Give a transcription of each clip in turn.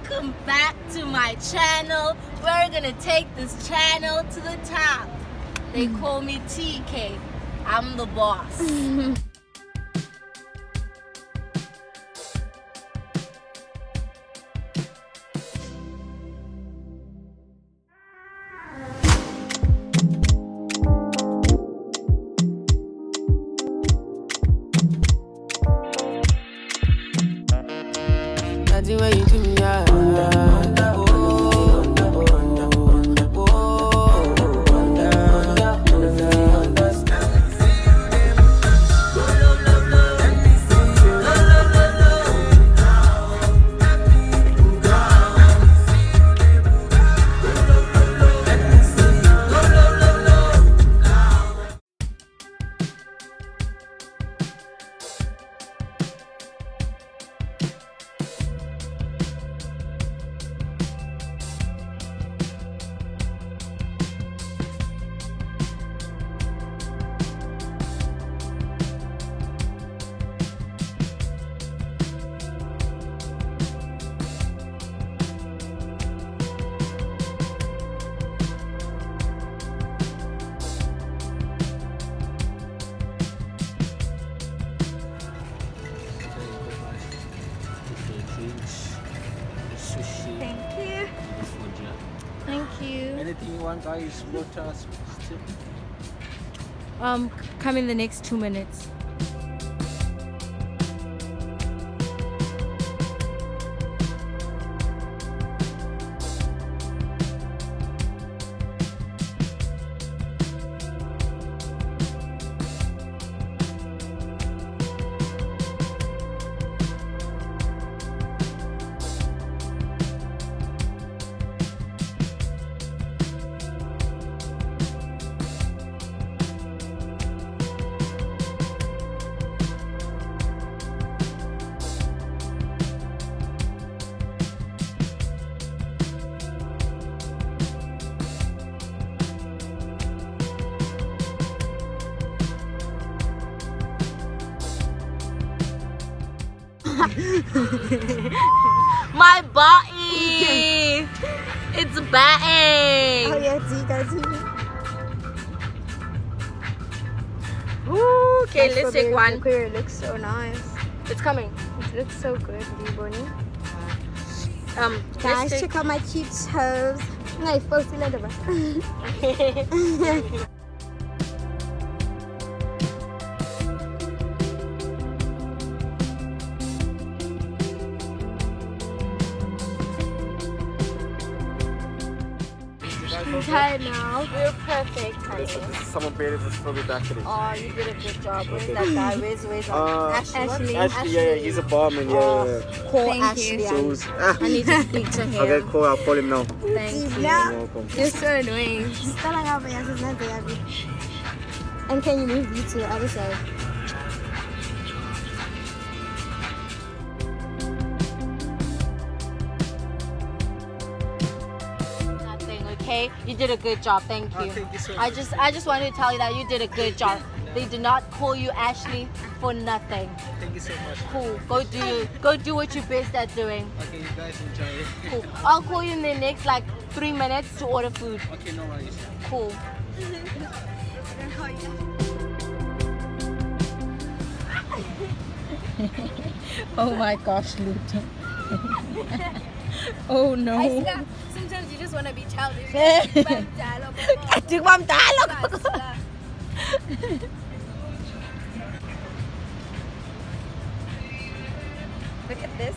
welcome back to my channel. We're gonna take this channel to the top. They hmm. call me TK. I'm the boss. Nothing when you do me, yeah. Anything you want, guys? Water? Um, come in the next two minutes. My body! It's batting! Oh yeah, see, guys. Ooh, okay, let's take one. It looks so nice. It's coming. It looks so good, Bonnie. Um, Guys, check out my cute toes. It's supposed to take... I'm tired now. We're perfect, honey. This is someone paid us for me actually. Oh, you did a good job. Where's that guy? Where's, where's Uh, Ashley? What's- Ashley. Actually, yeah, yeah, he's a barman. Yeah, Oh. yeah, yeah. Call Thank Ashley. you. So, I, ah, I need to speak to him. okay, cool. I'll call him now. Thank you. You're Now, welcome. you're so annoying. Stella nga ba yan? Sis natin. And can you move you to the other side? Okay? You did a good job. Thank oh, you. Oh, thank you so I just, I just wanted to tell you that you did a good job. They did not call you Ashley for nothing. Thank you so much. Cool. Go do, go do what you're best at doing. Okay, you guys enjoy it. Cool. I'll call you in the next like three minutes to order food. Okay, no worries. Cool. oh my gosh, Luton. oh no. Just want to be childish. Kwa mtaalo. Look at this.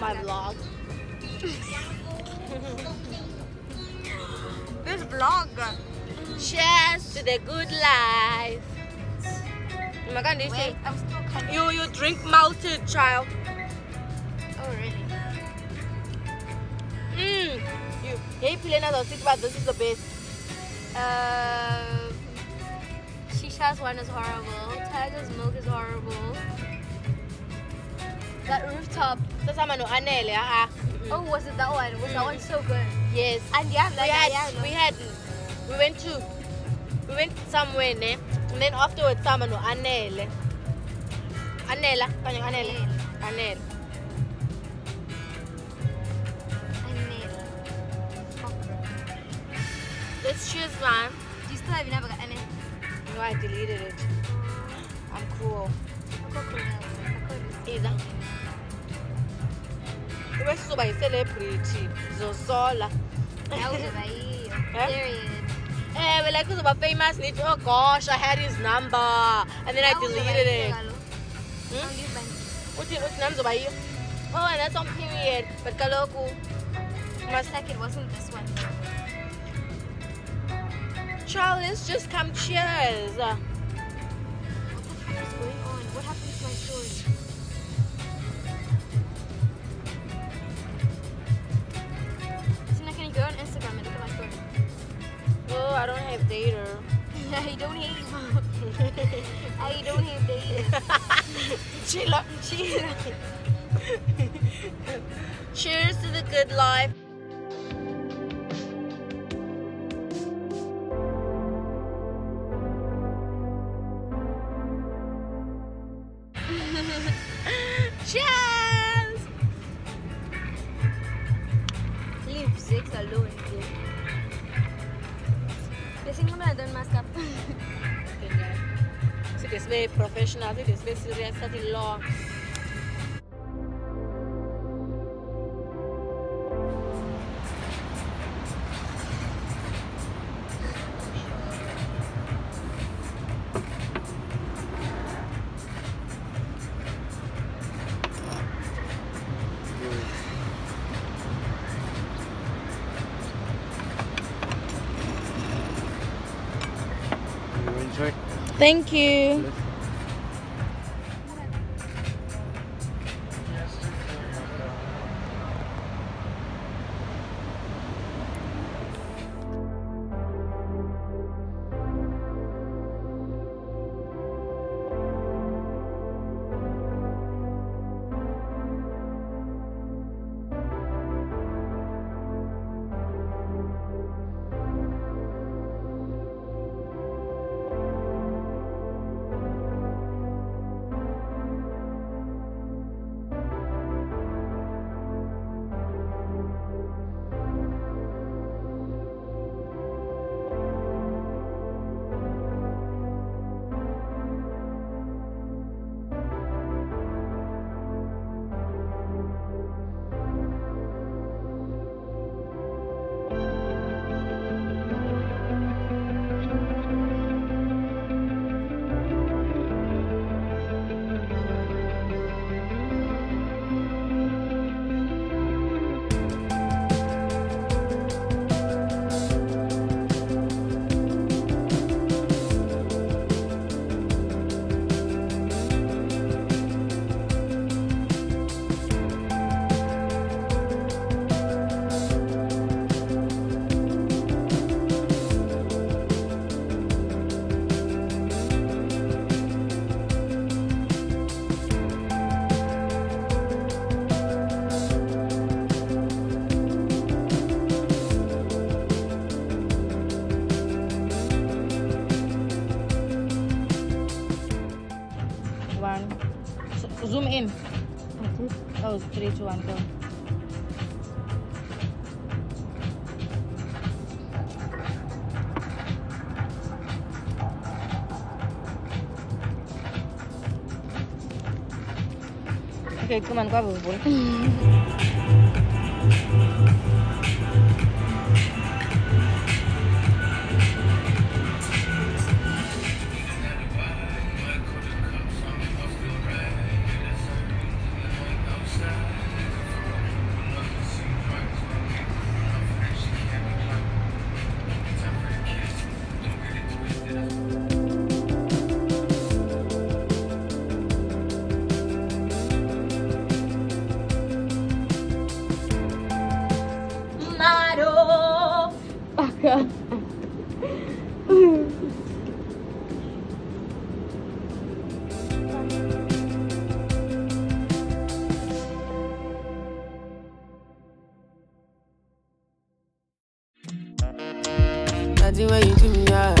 My vlog. Vlog. Cheers to the good life. God, they say Wait, I'm still coming. you you drink malted child. Oh, really? Mm. You hey Pilena the think about this is the best. Um, Shisha's one is horrible. Tiger's milk is horrible. That rooftop. sasihamba no-anele ha Oh, was it that one? Was that one so good? Yes And yeah, we had, yeah, we had, we went to, we went somewhere, ne? And then afterwards, sahamba no-anele. Anela, kanye anele. Anele. Let's choose one. Do you still have your number? And No, I deleted it. I'm cruel. Either. Ube sizoba yi-celebrity, zosola. Period. Eh, but like kuzoba famous, need oh gosh, I had his number. And then I deleted it. Uthi uthi nami ngizoba yiyo. Oh, and that's on period. But kaloku, like it wasn't this one. child, let's just come cheers. I don't have data. I don't have. I don't have data. Chill up, chill Cheers to the good life. Very professional, so this very serious, something long. Thank you. Zoom in. Oh, it's three, two, one, go. Okay, come on, go over. Anything where you do me, yeah.